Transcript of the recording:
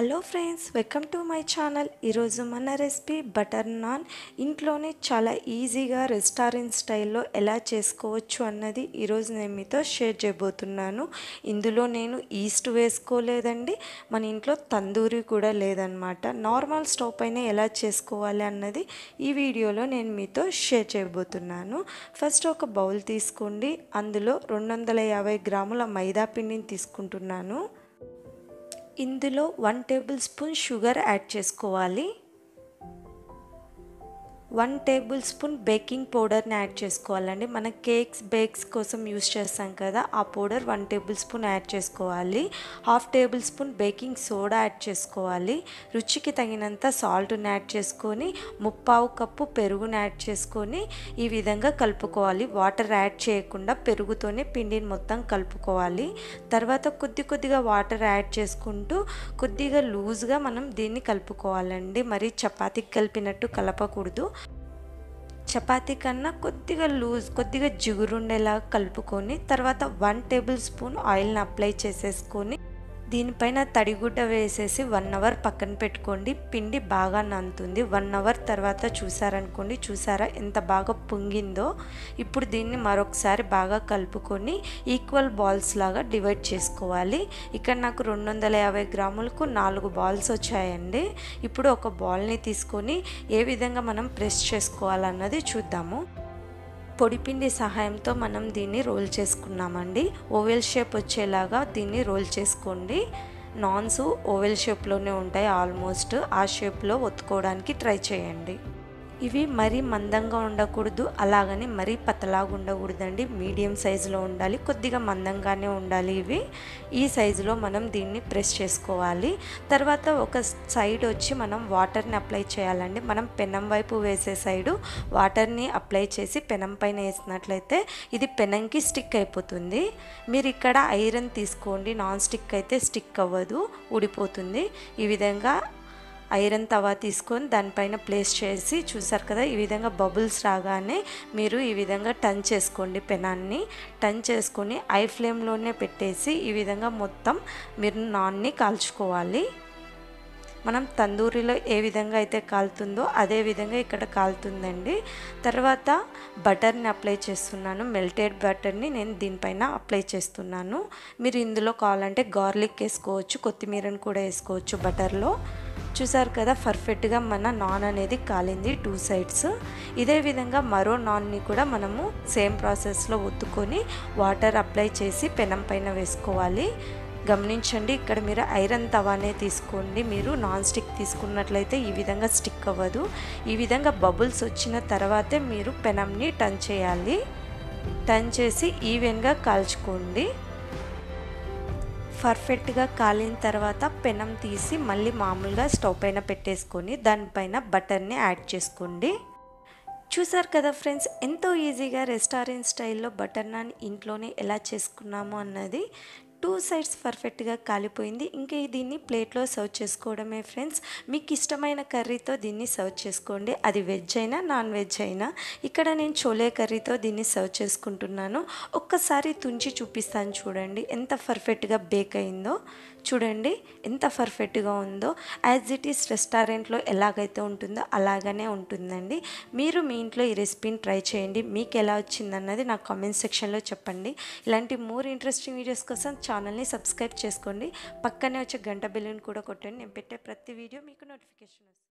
Hello friends welcome to my channel. ఈరోజు మన recipe butter non. ఇంట్లోనే చాలా ఈజీగా రెస్టారెంట్ స్టైల్లో ఎలా చేసుకోవచ్చు అన్నది ఈరోజు నేను మీతో షేర్ చేయబోతున్నాను. ఇందులో నేను ఈస్ట్ వేసుకోలేదండి మన ఇంట్లో తందూరి కూడా లేదనమాట నార్మల్ స్టవ్ పైన ఎలా చేసుకోవాలి అన్నది ఈ వీడియోలో నేను మీతో షేర్ చేయబోతున్నాను. ఫస్ట్ ఒక బౌల్ తీసుకోండి. అందులో రెండు వందల యాభై గ్రాముల మైదా పిండిని తీసుకుంటున్నాను. ఇందులో one tablespoon sugar add చేసుకోవాలి. వన్ టేబుల్ స్పూన్ బేకింగ్ పౌడర్ని యాడ్ చేసుకోవాలండి. మన కేక్స్ బేక్స్ కోసం యూస్ చేస్తాం కదా ఆ powder one tablespoon add చేసుకోవాలి. Half tablespoon baking soda add చేసుకోవాలి. రుచికి తగినంత సాల్ట్ని యాడ్ చేసుకొని ముప్పావు కప్పు పెరుగుని యాడ్ చేసుకొని ఈ విధంగా కలుపుకోవాలి. వాటర్ యాడ్ చేయకుండా పెరుగుతోనే పిండిని మొత్తం కలుపుకోవాలి. తర్వాత కొద్ది కొద్దిగా వాటర్ యాడ్ చేసుకుంటూ కొద్దిగా లూజ్గా మనం దీన్ని కలుపుకోవాలండి. మరి చపాతీకి కలిపినట్టు కలపకూడదు. చపాతీ కన్నా కొద్దిగా లూజ్ కొద్దిగా జిగురుండేలా కలుపుకొని తర్వాత వన్ టేబుల్ స్పూన్ ఆయిల్ని అప్లై చేసేసుకొని దీనిపైన తడిగుడ్డ వేసేసి వన్ అవర్ పక్కన పెట్టుకోండి. పిండి బాగా నంతుంది వన్ అవర్ తర్వాత చూసారనుకోండి చూసారా ఎంత బాగా పొంగిందో. ఇప్పుడు దీన్ని మరొకసారి బాగా కలుపుకొని ఈక్వల్ బాల్స్ లాగా డివైడ్ చేసుకోవాలి. ఇక్కడ నాకు రెండు వందల యాభై గ్రాములకు నాలుగు బాల్స్ వచ్చాయండి. ఇప్పుడు ఒక బాల్ని తీసుకొని ఏ విధంగా మనం ప్రెస్ చేసుకోవాలన్నది చూద్దాము. పొడిపిండి సహాయంతో మనం దీన్ని రోల్ చేసుకున్నామండి. ఓవెల్ షేప్ వచ్చేలాగా దీన్ని రోల్ చేసుకోండి. నాన్స్ ఓవెల్ షేప్లోనే ఉంటాయి ఆల్మోస్ట్. ఆ షేప్లో ఒత్తుకోవడానికి ట్రై చేయండి. ఇవి మరీ మందంగా ఉండకూడదు అలాగని మరీ పతలాగా ఉండకూడదండి. మీడియం సైజులో ఉండాలి కొద్దిగా మందంగానే ఉండాలి ఇవి. ఈ సైజులో మనం దీన్ని ప్రెస్ చేసుకోవాలి. తర్వాత ఒక సైడ్ వచ్చి మనం వాటర్ని అప్లై చేయాలండి. మనం పెనం వైపు వేసే సైడు వాటర్ని అప్లై చేసి పెనం పైన వేసినట్లయితే ఇది పెనంకి స్టిక్ అయిపోతుంది. మీరు ఇక్కడ ఐరన్ తీసుకోండి నాన్ స్టిక్ అయితే స్టిక్ అవ్వదు ఊడిపోతుంది. ఈ విధంగా ఐరన్ తవా తీసుకొని దానిపైన ప్లేస్ చేసి చూసారు కదా ఈ విధంగా బబుల్స్ రాగానే మీరు ఈ విధంగా టర్న్ చేసుకోండి పెనాన్ని. టర్న్ చేసుకొని ఐ ఫ్లేమ్లోనే పెట్టేసి ఈ విధంగా మొత్తం మీరు నాన్ని కాల్చుకోవాలి. మనం తందూరిలో ఏ విధంగా అయితే కాలుతుందో అదే విధంగా ఇక్కడ కాలుతుందండి. తర్వాత బటర్ని అప్లై చేస్తున్నాను మెల్టెడ్ బటర్ని నేను దీనిపైన అప్లై చేస్తున్నాను. మీరు ఇందులో కావాలంటే గార్లిక్ వేసుకోవచ్చు కొత్తిమీరని కూడా వేసుకోవచ్చు బటర్లో. చూసారు కదా పర్ఫెక్ట్గా మన నాన్ అనేది కాలింది టూ సైడ్స్ ఇదే విధంగా మరో నాన్ని కూడా మనము సేమ్ ప్రాసెస్లో ఒత్తుకొని వాటర్ అప్లై చేసి పెనం పైన వేసుకోవాలి. గమనించండి ఇక్కడ మీరు ఐరన్ తవానే తీసుకోండి. మీరు నాన్ స్టిక్ తీసుకున్నట్లయితే ఈ విధంగా స్టిక్ అవ్వదు. ఈ విధంగా బబుల్స్ వచ్చిన తర్వాతే మీరు పెనంని టర్న్ చేయాలి. టర్న్ చేసి ఈవెన్గా కాల్చుకోండి. పర్ఫెక్ట్గా కాలిన తర్వాత పెనం తీసి మళ్ళీ మామూలుగా స్టవ్ పైన పెట్టేసుకొని దానిపైన బటర్ని యాడ్ చేసుకోండి. చూసారు కదా ఫ్రెండ్స్ ఎంతో ఈజీగా రెస్టారెంట్ స్టైల్లో బటర్ నాన్ ఇంట్లోనే ఎలా చేసుకున్నాము అన్నది టూ సైడ్స్ పర్ఫెక్ట్గా కాలిపోయింది. ఇంకా దీన్ని ప్లేట్లో సర్వ్ చేసుకోవడమే ఫ్రెండ్స్. మీకు ఇష్టమైన కర్రీతో దీన్ని సర్వ్ చేసుకోండి. అది వెజ్ అయినా నాన్ వెజ్ అయినా. ఇక్కడ నేను చోలే కర్రీతో దీన్ని సర్వ్ చేసుకుంటున్నాను. ఒక్కసారి తుంచి చూపిస్తాను చూడండి. ఎంత పర్ఫెక్ట్గా బేక్ అయిందో. చూడండి ఎంత పర్ఫెక్ట్గా ఉందో. యాజ్ ఇట్ ఈస్ రెస్టారెంట్లో ఎలాగైతే ఉంటుందో అలాగనే ఉంటుందండి. మీరు మీ ఇంట్లో ఈ రెసిపీని ట్రై చేయండి. మీకు ఎలా వచ్చిందన్నది నాకు కామెంట్ సెక్షన్లో చెప్పండి. ఇలాంటి మోర్ ఇంట్రెస్టింగ్ వీడియోస్ కోసం ఛానల్ని సబ్స్క్రైబ్ చేసుకోండి. పక్కనే వచ్చే గంట బెలూన్ కూడా కొట్టండి. నేను పెట్టే ప్రతి వీడియో మీకు నోటిఫికేషన్ వస్తుంది.